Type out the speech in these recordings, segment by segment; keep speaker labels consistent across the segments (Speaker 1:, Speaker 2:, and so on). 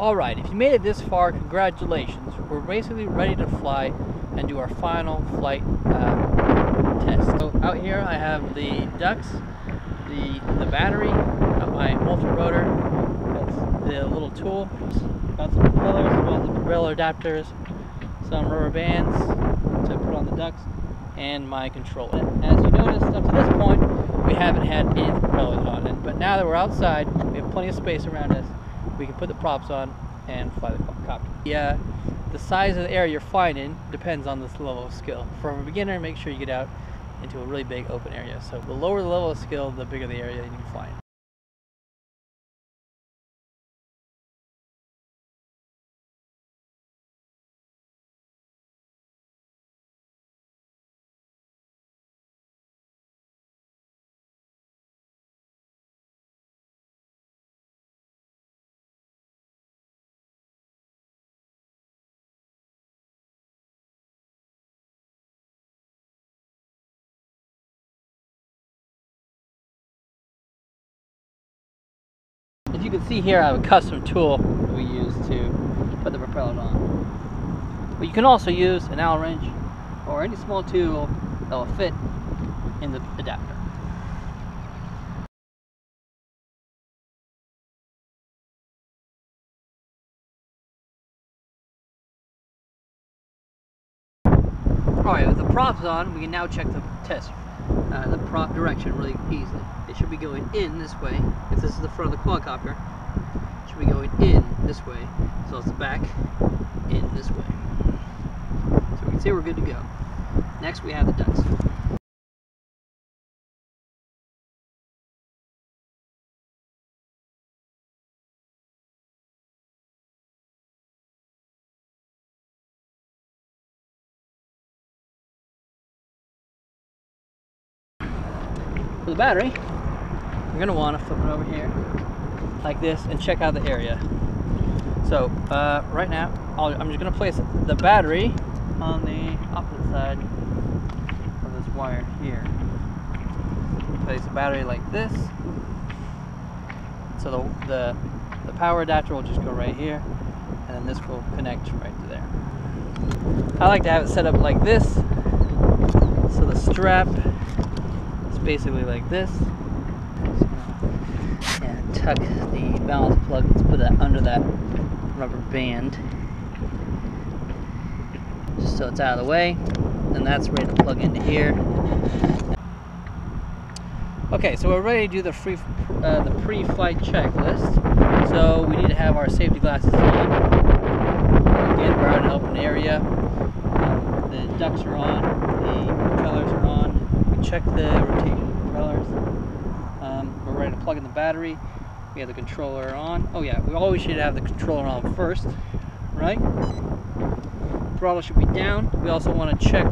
Speaker 1: Alright, if you made it this far, congratulations. We're basically ready to fly and do our final flight uh, test. So out here I have the ducts, the, the battery, got my multi-rotor, that's the little tool, got some propellers, got the propeller adapters, some rubber bands to put on the ducts, and my controller. As you noticed, up to this point, we haven't had any propellers on it, but now that we're outside, we have plenty of space around us, we can put the props on and fly the copter. Yeah, the size of the area you're flying in depends on this level of skill. From a beginner, make sure you get out into a really big open area. So the lower the level of skill, the bigger the area you can fly in. You can see here, I have a custom tool we use to put the propellers on. But you can also use an Allen wrench or any small tool that will fit in the adapter. Alright, with the props on, we can now check the test, uh, the prop direction really easily. It should be going in this way. If this is the front of the quadcopter, it should be going in this way. So it's the back in this way. So we can say we're good to go. Next we have the ducts. For the battery, you're gonna want to flip it over here like this and check out the area. So uh, right now, i am just gonna place the battery on the opposite side of this wire here. Place the battery like this. So the, the, the power adapter will just go right here and then this will connect right to there. I like to have it set up like this. So the strap basically like this. And tuck the balance plug, let's put that under that rubber band. Just so it's out of the way. And that's ready to plug into here. Okay, so we're ready to do the free, uh, the pre-flight checklist. So we need to have our safety glasses on. Again, we're out in an open area. Um, the ducts are on, the propellers are on. We check the the propellers. Um, we're ready to plug in the battery. We have the controller on. Oh yeah, we always should have the controller on first, right? Throttle should be down. We also want to check.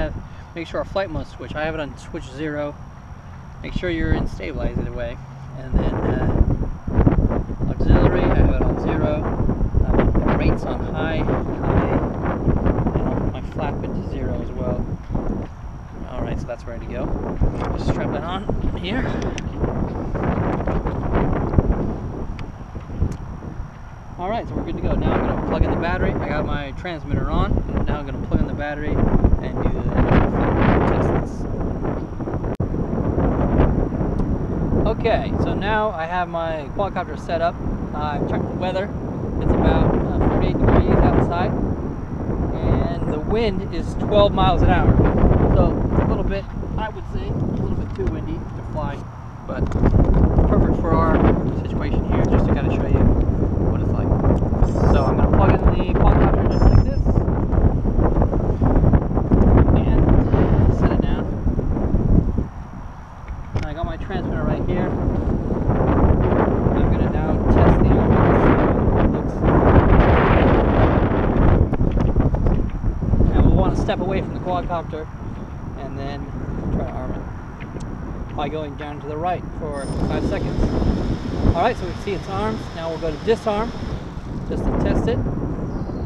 Speaker 1: Uh, make sure our flight mode switch. I have it on switch zero. Make sure you're in stabilize either way, and then uh, auxiliary. I have it on zero. Um, rates on high, high, and my flap into zero as well. Alright, so that's ready to go. Just strap that on here. Alright, so we're good to go. Now I'm going to plug in the battery. I got my transmitter on. Now I'm going to plug in the battery and do. Okay, so now I have my quadcopter set up. Uh, I've checked the weather. It's about uh, 48 degrees outside. And the wind is 12 miles an hour. So it's a little bit, I would say, a little bit too windy to fly. But perfect for our situation here, just to kind of show you what it's like. So I'm going to plug in the quadcopter just quadcopter and then try to arm it by going down to the right for five seconds. All right, so we see its arms. Now we'll go to disarm just to test it.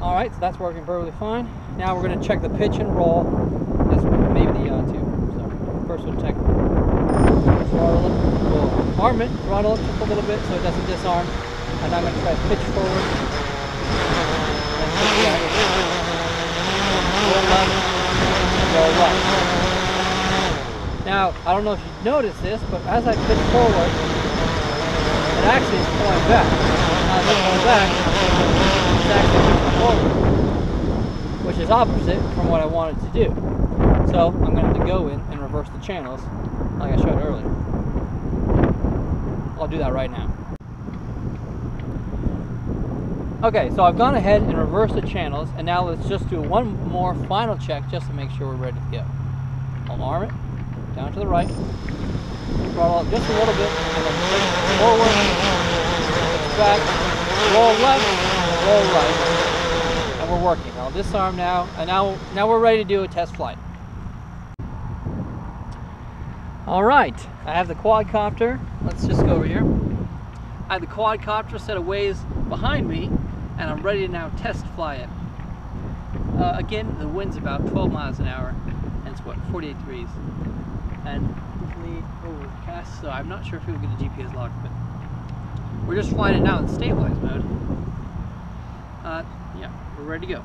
Speaker 1: All right, so that's working perfectly fine. Now we're going to check the pitch and roll. That's maybe the uh, two. So first we'll check throttle it. We'll arm it, throttle it just a little bit so it doesn't disarm. And I'm going to try pitch forward. Um, Roll left. Now, I don't know if you noticed this, but as I pitch forward, it actually is pulling back. As I pull back, it's actually pushing forward, which is opposite from what I wanted to do. So I'm going to have to go in and reverse the channels like I showed earlier. I'll do that right now. Okay, so I've gone ahead and reversed the channels, and now let's just do one more final check just to make sure we're ready to go. I'll arm it, down to the right, throttle just a little bit, and then forward, back, roll left, roll right, and we're working. I'll disarm now, and now, now we're ready to do a test flight. All right, I have the quadcopter. Let's just go over here. I have the quadcopter set of ways behind me, and I'm ready to now test fly it. Uh, again, the wind's about 12 miles an hour, and it's what, 48 degrees. And hopefully, overcast, so I'm not sure if we'll get the GPS locked, but we're just flying it now in stabilized mode. Uh, yeah, we're ready to go.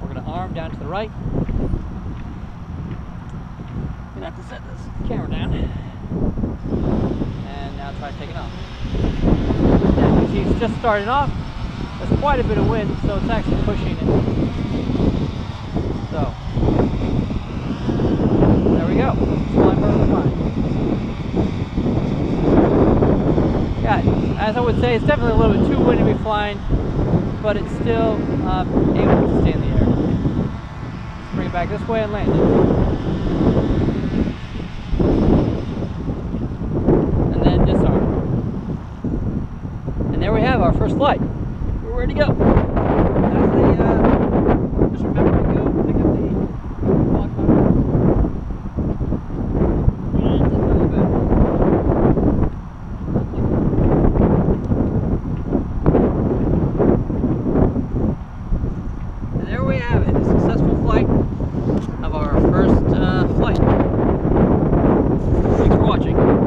Speaker 1: We're gonna arm down to the right. Gonna have to set this camera down. Now try taking off. Now, as he's just starting off, there's quite a bit of wind, so it's actually pushing it. So, there we go. Flying perfectly fine. Yeah, as I would say, it's definitely a little bit too windy to be flying, but it's still um, able to stay in the air. Let's bring it back this way and land it. And then disarm. And there we have our first flight. We're ready to go. That's the, uh,